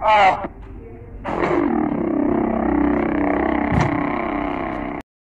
Ah!